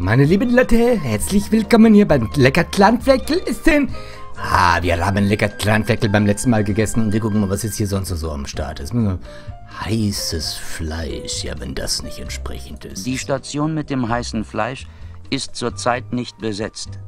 Meine lieben Leute, herzlich willkommen hier beim Lecker Clanfleckel ist denn... Ah, wir haben lecker Clanfleckel beim letzten Mal gegessen und wir gucken mal, was jetzt hier sonst so am Start ist. Heißes Fleisch, ja, wenn das nicht entsprechend ist. Die Station mit dem heißen Fleisch ist zurzeit nicht besetzt.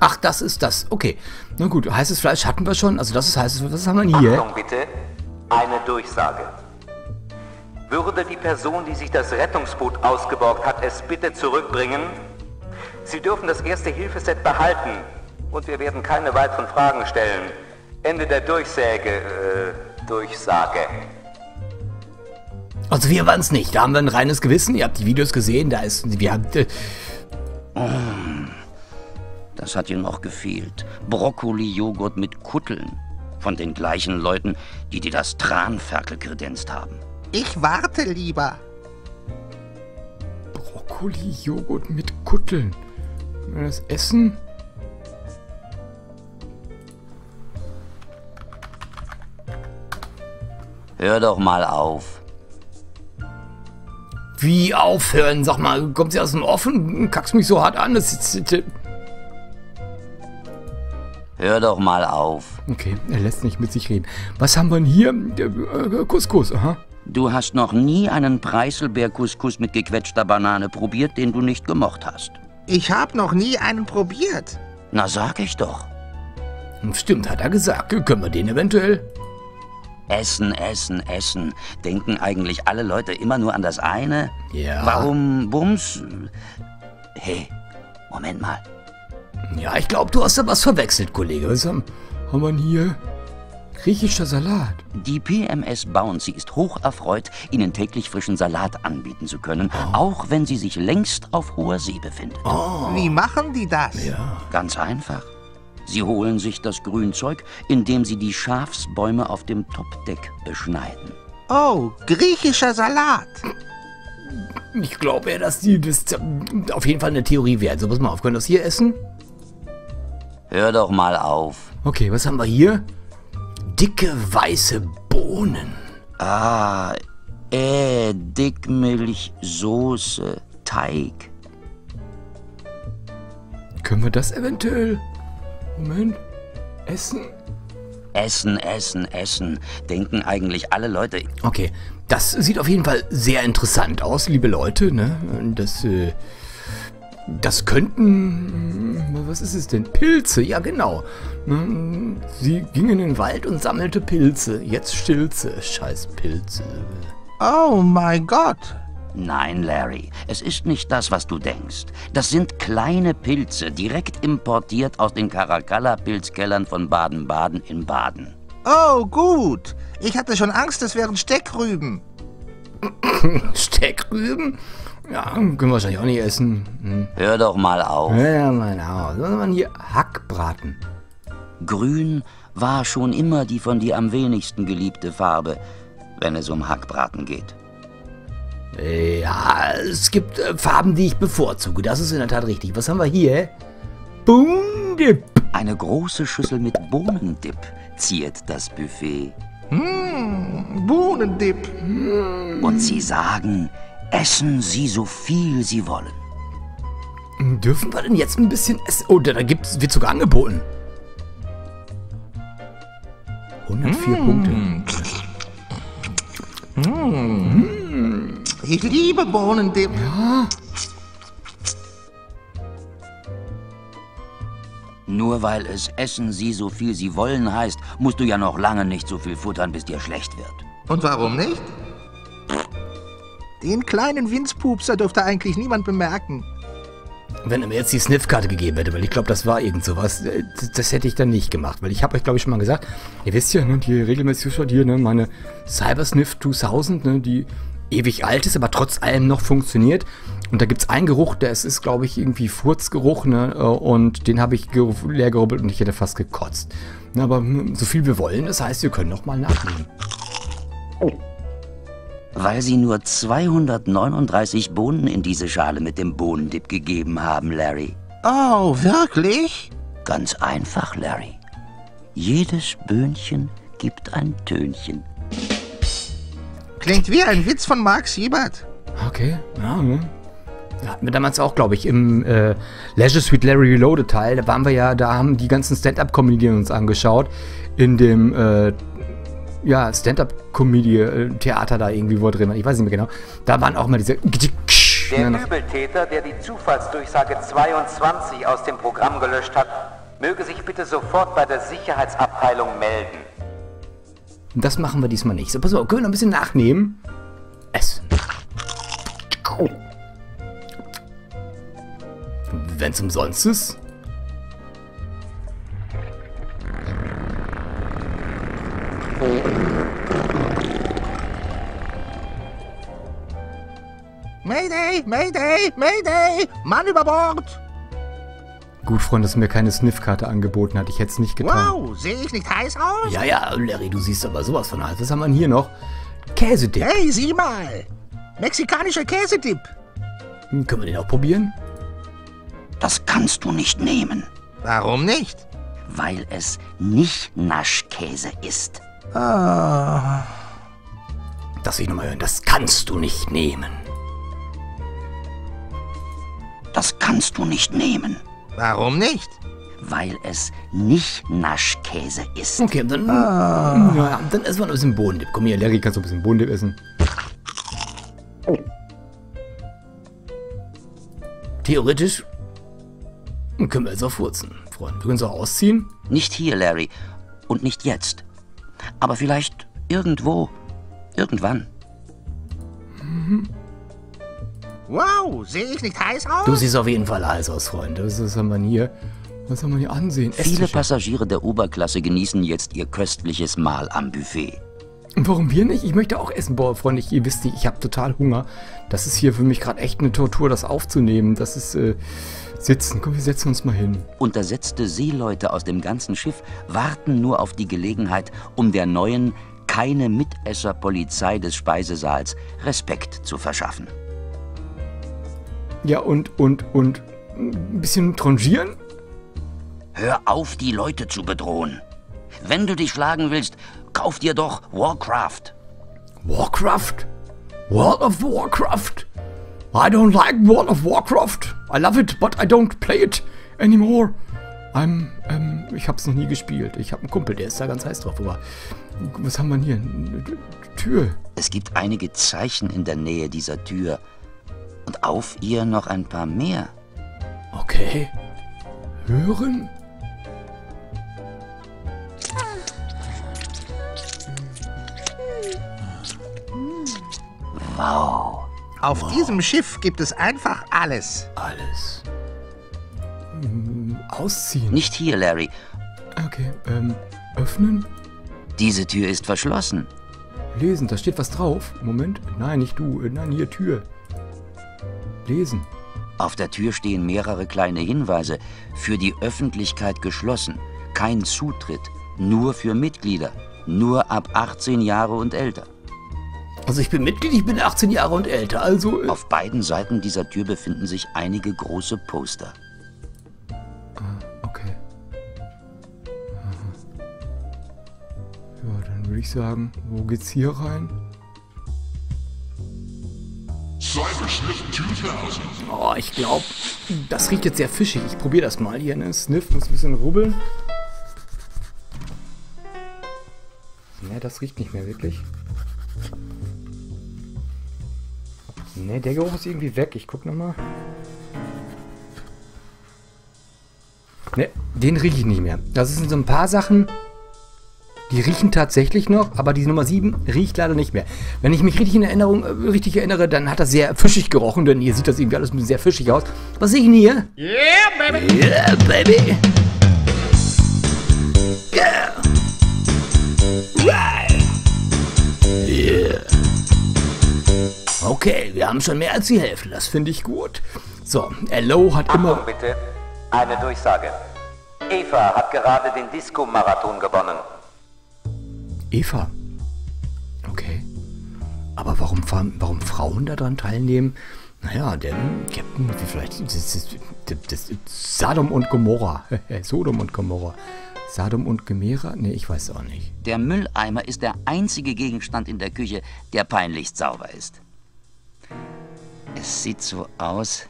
Ach, das ist das. Okay. Na gut, heißes Fleisch hatten wir schon. Also das ist heißes Fleisch. Was haben wir hier? Achtung bitte, eine Durchsage. Würde die Person, die sich das Rettungsboot ausgeborgt hat, es bitte zurückbringen? Sie dürfen das erste Hilfeset behalten und wir werden keine weiteren Fragen stellen. Ende der Durchsäge, äh, Durchsage. Also wir waren es nicht. Da haben wir ein reines Gewissen. Ihr habt die Videos gesehen. Da ist... Wir haben... Äh, Das hat ihr noch gefehlt. Brokkoli-Joghurt mit Kutteln. Von den gleichen Leuten, die dir das Tranferkel kredenzt haben. Ich warte lieber. Brokkoli-Joghurt mit Kutteln. Wollen wir das essen? Hör doch mal auf. Wie aufhören? Sag mal, kommt sie aus dem Offen? Kackst mich so hart an. Das ist, Hör doch mal auf. okay, er lässt nicht mit sich reden. Was haben wir denn hier? Äh, Couscous, aha. Du hast noch nie einen Preiselbeer-Couscous mit gequetschter Banane probiert, den du nicht gemocht hast. Ich habe noch nie einen probiert. Na, sag ich doch. Stimmt, hat er gesagt. Können wir den eventuell? Essen, essen, essen. Denken eigentlich alle Leute immer nur an das eine? Ja. Warum Bums? Hey, Moment mal. Ja, ich glaube, du hast da was verwechselt, Kollege. Was haben, haben wir denn hier? Griechischer Salat. Die PMS Bouncy ist hoch erfreut, Ihnen täglich frischen Salat anbieten zu können, auch wenn sie sich längst auf hoher See befindet. Wie machen die das? Ganz einfach. Sie holen sich das Grünzeug, indem sie die Schafsbäume auf dem Topdeck beschneiden. Oh, griechischer Salat. Ich glaube ja, dass die das auf jeden Fall eine Theorie wäre. Also, pass mal auf, können wir das hier essen? Hör doch mal auf. Okay, was haben wir hier? Dicke weiße Bohnen. Ah, äh, Dickmilch, Soße, Teig. Können wir das eventuell? Moment. Essen? Essen, essen, essen. Denken eigentlich alle Leute. Okay, das sieht auf jeden Fall sehr interessant aus, liebe Leute. Ne? Das, äh, das könnten, was ist es denn? Pilze, ja genau. Ne? Sie ging in den Wald und sammelte Pilze. Jetzt stillt sie. Scheiß Pilze. Oh mein Gott. Nein, Larry, es ist nicht das, was du denkst. Das sind kleine Pilze, direkt importiert aus den Caracalla-Pilzkellern von Baden-Baden in Baden. Oh, gut. Ich hatte schon Angst, es wären Steckrüben. Steckrüben? Ja, können wir wahrscheinlich auch nicht essen. Hm. Hör doch mal auf. Ja, mein Haus. Was haben wir denn hier? Hackbraten. Grün war schon immer die von dir am wenigsten geliebte Farbe, wenn es um Hackbraten geht. Ja, es gibt äh, Farben, die ich bevorzuge. Das ist in der Tat richtig. Was haben wir hier? Boondip. Eine große Schüssel mit Bohnendip ziert das Buffet. Hm, Bohnendip. Und sie sagen, essen Sie so viel Sie wollen. Dürfen wir denn jetzt ein bisschen essen? Oh, da, da gibt's, wird sogar angeboten. 104 Punkte. Ich liebe Bohnendip. Nur weil es essen Sie so viel Sie wollen heißt, musst du ja noch lange nicht so viel futtern, bis dir schlecht wird. Und warum nicht? Den kleinen Winzpupser dürfte eigentlich niemand bemerken. Wenn er mir jetzt die Sniff-Karte gegeben hätte, weil ich glaube, das war irgend sowas, äh, das, das hätte ich dann nicht gemacht. Weil ich habe euch, glaube ich, schon mal gesagt, ihr wisst ja, ne, die regelmäßig zuschaut hier, ne, meine Cybersniff 2000, ne, die ewig alt ist, aber trotz allem noch funktioniert. Und da gibt es einen Geruch, der ist, ist glaube ich, irgendwie Furzgeruch, ne, äh, und den habe ich leer gerubbelt und ich hätte fast gekotzt. Ne, aber hm, so viel wir wollen, das heißt, wir können noch mal nachnehmen. Weil Sie nur 239 Bohnen in diese Schale mit dem Bohnendip gegeben haben, Larry. Oh, wirklich? Ganz einfach, Larry. Jedes Böhnchen gibt ein Tönchen. Klingt wie ein Witz von Mark Siebert. Okay, ja, ne. Hatten wir damals auch, glaube ich, im äh, Leisure Suite Larry Reloaded Teil. Da waren wir ja, da haben die ganzen Stand-Up-Comedien uns angeschaut. In dem, äh, ja, Stand-Up-Comedie-Theater da irgendwie, wo drin war. Ich weiß nicht mehr genau. Da waren auch mal diese. Der Übeltäter, der die Zufallsdurchsage 22 aus dem Programm gelöscht hat, möge sich bitte sofort bei der Sicherheitsabteilung melden. Das machen wir diesmal nicht. So, pass auf, können wir noch ein bisschen nachnehmen? Es. Wenn es umsonst ist. Mayday, Mayday, Mayday! Mann über Bord! Gut, Freund, dass mir keine Sniffkarte angeboten hat. Ich hätte es nicht getan. Wow, sehe ich nicht heiß aus? Ja, ja, Larry, du siehst aber sowas von heiß. Was haben wir denn hier noch? Käsedip. Hey, sieh mal! Mexikanischer Käsedip! Hm, Können wir den auch probieren? Das kannst du nicht nehmen, Warum nicht? weil es nicht Naschkäse ist. Ah, Das will ich nochmal hören. Das kannst du nicht nehmen. Das kannst du nicht nehmen, warum nicht? weil es nicht Naschkäse ist. Okay, dann, ja, dann essen wir noch ein bisschen Bohnendip. Komm hier, Larry, kannst du ein bisschen Bohnendip essen? Theoretisch können wir jetzt auch furzen, Freunde. Wir können es auch ausziehen. Nicht hier, Larry. Und nicht jetzt. Aber vielleicht irgendwo. Irgendwann. Wow, sehe ich nicht heiß aus? Du siehst auf jeden Fall heiß aus, Freunde. Was, haben wir denn hier? Was haben wir hier ansehen? Viele Esstische. Passagiere der Oberklasse genießen jetzt ihr köstliches Mahl am Buffet. Warum wir nicht? Ich möchte auch essen. Boah, Freunde, ich, ihr wisst nicht, ich habe total Hunger. Das ist hier für mich gerade echt eine Tortur, das aufzunehmen. Das ist, äh, sitzen. Komm, wir setzen uns mal hin. Untersetzte Seeleute aus dem ganzen Schiff warten nur auf die Gelegenheit, um der neuen keine Mitesser-Polizei des Speisesaals Respekt zu verschaffen. Ja, und, und, und ein bisschen trangieren? Hör auf, die Leute zu bedrohen. Wenn du dich schlagen willst, kauf dir doch Warcraft. Warcraft? World of Warcraft? I don't like World of Warcraft. I love it, but I don't play it anymore. I'm, ähm, ich hab's noch nie gespielt. Ich hab einen Kumpel, der ist da ganz heiß drauf. Aber was haben wir hier? Eine Tür. Es gibt einige Zeichen in der Nähe dieser Tür. Und auf ihr noch ein paar mehr. Okay. Hören? Wow. Auf diesem Schiff gibt es einfach alles. Alles. Hm, Ausziehen. Nicht hier, Larry. Okay, ähm, öffnen? Diese Tür ist verschlossen. Lesen, da steht was drauf. Moment. Nein, nicht du. Äh, Nein, hier Tür. Lesen. Auf der Tür stehen mehrere kleine Hinweise. Für die Öffentlichkeit geschlossen. Kein Zutritt. Nur für Mitglieder. Nur ab 18 Jahre und älter. Also ich bin Mitglied, ich bin 18 Jahre und älter, also... Äh, Auf beiden Seiten dieser Tür befinden sich einige große Poster. okay. Aha. Ja, dann würde ich sagen, wo geht's hier rein? Cybersniff 2000. Oh, ich glaube, das riecht jetzt sehr fischig. Ich probiere das mal hier, ne? Sniff, muss ein bisschen rubbeln. Ne, das riecht nicht mehr wirklich. Ne, der Geruch ist irgendwie weg. Ich guck nochmal. Ne, den rieche ich nicht mehr. Das sind so ein paar Sachen, die riechen tatsächlich noch, aber die Nummer 7 riecht leider nicht mehr. Wenn ich mich richtig in Erinnerung, äh, richtig erinnere, dann hat das sehr fischig gerochen, denn hier sieht das irgendwie alles ein bisschen sehr fischig aus. Was sehe ich denn hier? Yeah, baby! Yeah, baby! Yeah! Yeah! Okay, wir haben schon mehr als die Hälfte, das finde ich gut. So, Hello hat immer... Achtung bitte, eine Durchsage. Eva hat gerade den Disco-Marathon gewonnen. Eva. Okay. Aber warum, warum Frauen daran teilnehmen? Naja, denn Captain, wie vielleicht das das ist Sodom und Gomorra. Sodom und Gomorra. Sodom und Gomorra? Nee, ich weiß auch nicht. Der Mülleimer ist der einzige Gegenstand in der Küche, der peinlichst sauber ist. Es sieht so aus,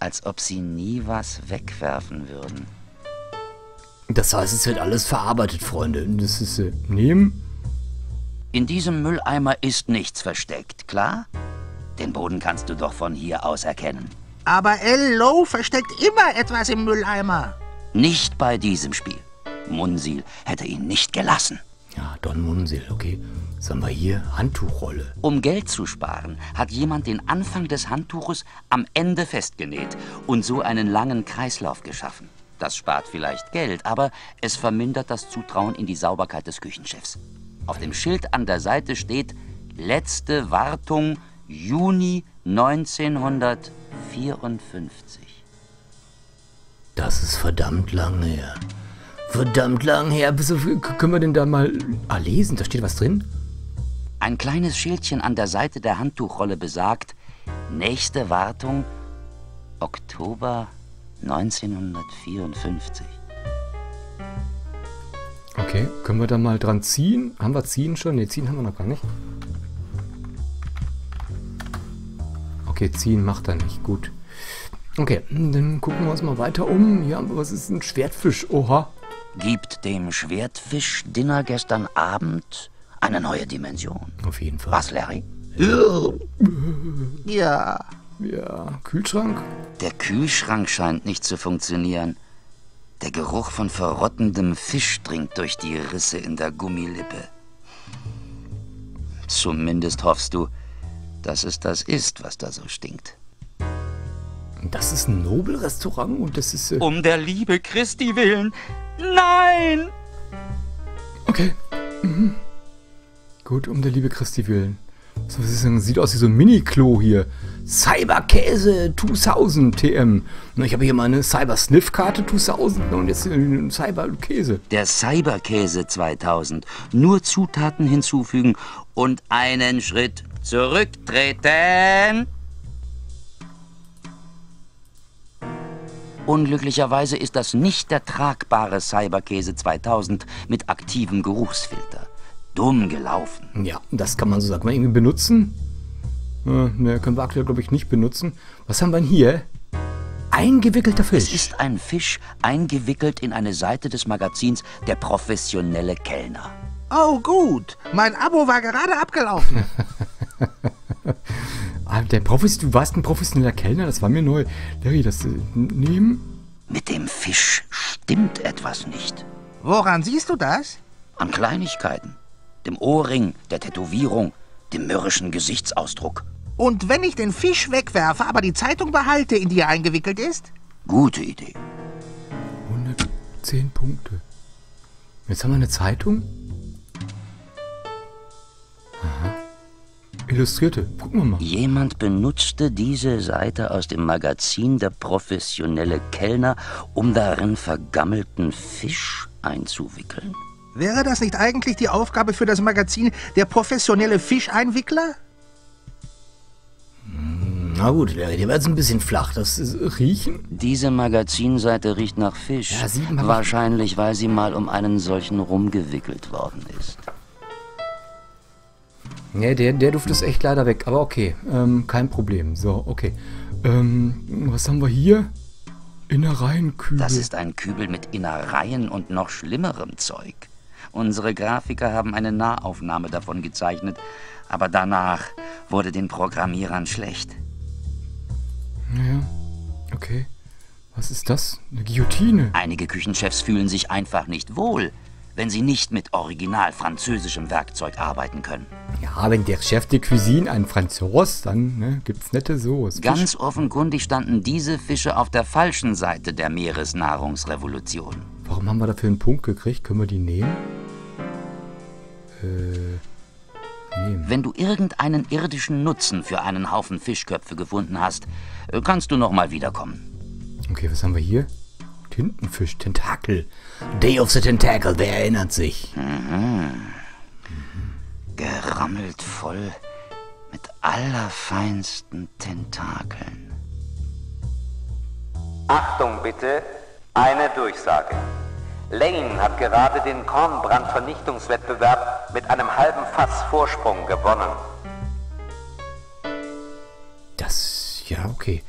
als ob sie nie was wegwerfen würden. Das heißt, es wird alles verarbeitet, Freunde. Das ist äh, nehmen. In diesem Mülleimer ist nichts versteckt, klar? Den Boden kannst du doch von hier aus erkennen. Aber L. versteckt immer etwas im Mülleimer. Nicht bei diesem Spiel. Munsil hätte ihn nicht gelassen. Ja, Don Munsil, okay. Was haben wir hier? Handtuchrolle. Um Geld zu sparen, hat jemand den Anfang des Handtuches am Ende festgenäht und so einen langen Kreislauf geschaffen. Das spart vielleicht Geld, aber es vermindert das Zutrauen in die Sauberkeit des Küchenchefs. Auf dem Schild an der Seite steht Letzte Wartung Juni 1954. Das ist verdammt lang her. Verdammt lang her. Können wir denn da mal ah, lesen? Da steht was drin? Ein kleines Schildchen an der Seite der Handtuchrolle besagt, nächste Wartung Oktober 1954. Okay, können wir da mal dran ziehen? Haben wir ziehen schon? Ne, ziehen haben wir noch gar nicht. Okay, ziehen macht er nicht. Gut. Okay, dann gucken wir uns mal weiter um. Ja, was ist ein Schwertfisch? Oha. Gibt dem Schwertfisch-Dinner gestern Abend eine neue Dimension. Auf jeden Fall. Was, Larry? Ja. Ja, Kühlschrank? Der Kühlschrank scheint nicht zu funktionieren. Der Geruch von verrottendem Fisch dringt durch die Risse in der Gummilippe. Zumindest hoffst du, dass es das ist, was da so stinkt. Das ist ein Nobelrestaurant und das ist. Äh um der Liebe Christi willen. Nein! Okay. Mhm. Gut, um der Liebe Christi willen. So, was ist denn? Sieht aus wie so ein Mini-Klo hier. Cyberkäse 2000 TM. Ich habe hier meine Cyber-Sniff-Karte 2000 und jetzt Cyber-Käse. Der Cyberkäse 2000. Nur Zutaten hinzufügen und einen Schritt zurücktreten. Unglücklicherweise ist das nicht der tragbare Cyberkäse 2000 mit aktivem Geruchsfilter. Dumm gelaufen. Ja, das kann man so sagen. Kann man irgendwie benutzen? Äh, ne, können wir aktuell, glaube ich, nicht benutzen. Was haben wir denn hier? Eingewickelter Fisch. Es ist ein Fisch eingewickelt in eine Seite des Magazins Der professionelle Kellner. Oh, gut. Mein Abo war gerade abgelaufen. ah, der Profis, du warst ein professioneller Kellner, das war mir neu. Larry, das äh, nehmen? Mit dem Fisch stimmt etwas nicht. Woran siehst du das? An Kleinigkeiten. Dem Ohrring, der Tätowierung, dem mürrischen Gesichtsausdruck. Und wenn ich den Fisch wegwerfe, aber die Zeitung behalte, in die er eingewickelt ist? Gute Idee. 110 Punkte. Jetzt haben wir eine Zeitung. Aha. Illustrierte. Gucken wir mal. Jemand benutzte diese Seite aus dem Magazin Der professionelle Kellner, um darin vergammelten Fisch einzuwickeln. Wäre das nicht eigentlich die Aufgabe für das Magazin Der professionelle Fischeinwickler? Na gut, der war jetzt ein bisschen flach. Das ist, Riechen? Diese Magazinseite riecht nach Fisch. Ja, sieht man- Wahrscheinlich, weil sie mal um einen solchen rumgewickelt worden ist. Ne, der, der Duft ist echt leider weg. Aber okay, ähm, kein Problem. So, okay. Ähm, was haben wir hier? Innereienkübel. Das ist ein Kübel mit Innereien und noch schlimmerem Zeug. Unsere Grafiker haben eine Nahaufnahme davon gezeichnet, aber danach wurde den Programmierern schlecht. Ja, okay. Was ist das? Eine Guillotine. Einige Küchenchefs fühlen sich einfach nicht wohl, wenn sie nicht mit original französischem Werkzeug arbeiten können. Ja, wenn der Chef de Cuisine ein Franzos, dann ne, gibt's nette Soße. Ganz offenkundig standen diese Fische auf der falschen Seite der Meeresnahrungsrevolution. Warum haben wir dafür einen Punkt gekriegt? Können wir die nehmen? Äh, nehmen. Wenn du irgendeinen irdischen Nutzen für einen Haufen Fischköpfe gefunden hast, äh, kannst du noch mal wiederkommen. Okay, was haben wir hier? Tintenfisch, Tentakel. Day of the Tentacle, wer erinnert sich? Gerammelt voll mit allerfeinsten Tentakeln. Achtung bitte, eine Durchsage. Lane hat gerade den Kornbrandvernichtungswettbewerb mit einem halben Fass Vorsprung gewonnen. Das Ja, okay.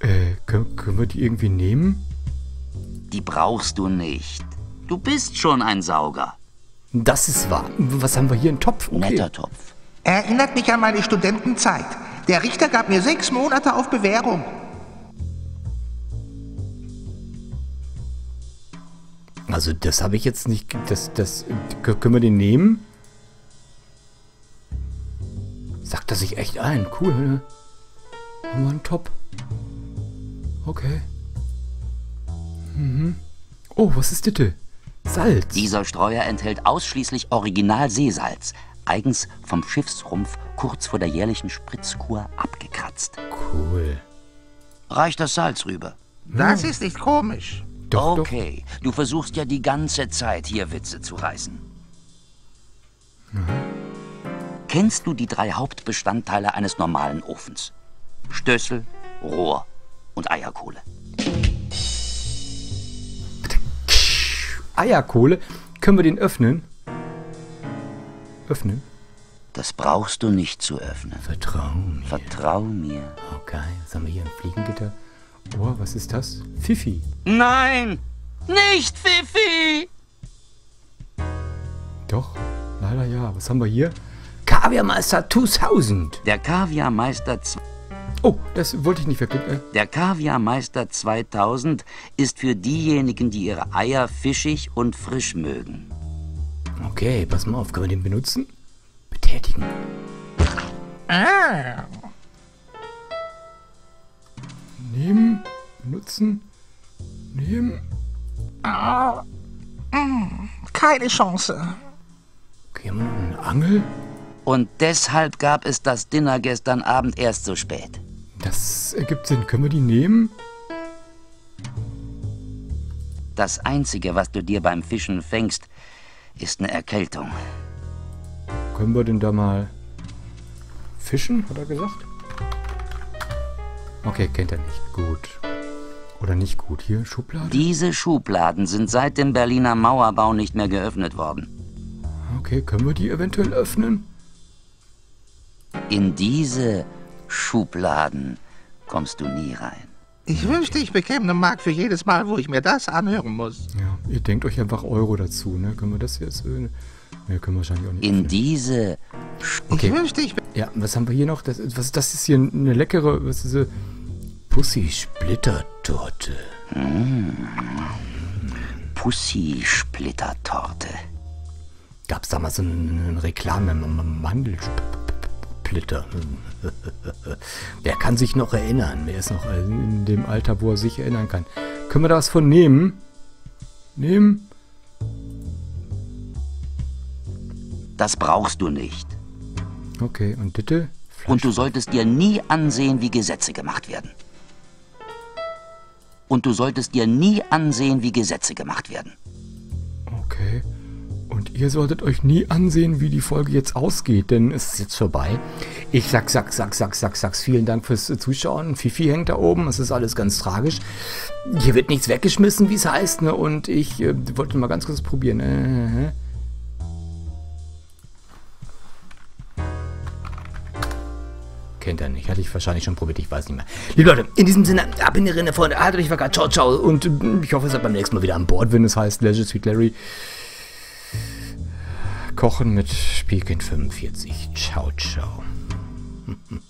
Äh, können, können wir die irgendwie nehmen? Die brauchst du nicht. Du bist schon ein Sauger. Das ist wahr. Was haben wir hier? Ein Topf? Okay. Netter Topf. Erinnert mich an meine Studentenzeit. Der Richter gab mir sechs Monate auf Bewährung. Also das habe ich jetzt nicht... Das, das... Können wir den nehmen? Sagt er sich echt ein. Cool, ne? Haben wir einen Top. Okay. Mhm. Oh, was ist das? Salz. Dieser Streuer enthält ausschließlich Original-Seesalz, eigens vom Schiffsrumpf kurz vor der jährlichen Spritzkur abgekratzt. Cool. Reicht das Salz rüber? Das ist nicht komisch. Doch, okay, du versuchst ja die ganze Zeit hier Witze zu reißen. Kennst du die drei Hauptbestandteile eines normalen Ofens? Stößel, Rohr und Eierkohle. doch. Eierkohle. Können wir den öffnen? Öffnen? Das brauchst du nicht zu öffnen. Vertrauen. Vertrau mir. Okay, was haben wir hier? Ein Fliegengitter. Oh, was ist das? Fifi. Nein! Nicht Fifi! Doch, leider ja. Was haben wir hier? Kaviarmeister 2000. Der Kaviarmeister, z- Oh, das wollte ich nicht verklicken. Äh, der Kaviarmeister 2000 ist für diejenigen, die ihre Eier fischig und frisch mögen. Okay, pass mal auf. Können wir den benutzen? Betätigen. Ah, Nehmen. Benutzen. Nehmen. keine Chance. Okay, haben wir noch eine Angel? Und deshalb gab es das Dinner gestern Abend erst so spät. Das ergibt Sinn. Können wir die nehmen? Das Einzige, was du dir beim Fischen fängst, ist eine Erkältung. Können wir denn da mal fischen, hat er gesagt? Okay, kennt er nicht. Gut. Oder nicht gut. Hier, Schublade. Diese Schubladen sind seit dem Berliner Mauerbau nicht mehr geöffnet worden. Okay, können wir die eventuell öffnen? In diese Schubladen kommst du nie rein. Ich wünschte, ich bekäme eine Mark für jedes Mal, wo ich mir das anhören muss. Ja, ihr denkt euch einfach Euro dazu, ne? Können wir das jetzt... Äh, ne, können wir wahrscheinlich auch nicht. In öffnen. diese Okay. Ich wünschte, ich Ja, was haben wir hier noch? Das, was, das ist hier eine leckere... Was ist diese... Pussy-Splittertorte. Pussy-Splittertorte. Gab's da mal so eine, Reklame? Mandelsplitter. Wer kann sich noch erinnern? Wer ist noch in dem Alter, wo er sich erinnern kann? Können wir da was von nehmen? Nehmen? Das brauchst du nicht. Okay, und bitte? Und du solltest dir nie ansehen, wie Gesetze gemacht werden. Und du solltest dir nie ansehen, wie Gesetze gemacht werden. Okay. Und ihr solltet euch nie ansehen, wie die Folge jetzt ausgeht, denn es ist jetzt vorbei. Ich sag, sag, sag, sag, sag, sag, vielen Dank fürs äh, Zuschauen. Fifi hängt da oben, es ist alles ganz tragisch. Hier wird nichts weggeschmissen, wie es heißt, ne? Und ich äh, wollte mal ganz kurz probieren. Äh, Kennt er nicht. Hatte ich wahrscheinlich schon probiert, ich weiß nicht mehr. Liebe Leute, in diesem Sinne, ab in die Rinne, Freunde. Haltet euch wacker. Ciao, ciao. Und äh, ich hoffe, ihr seid beim nächsten Mal wieder an Bord, wenn es heißt Leisure Sweet Larry. Kochen mit Spielkind 45. Ciao, ciao.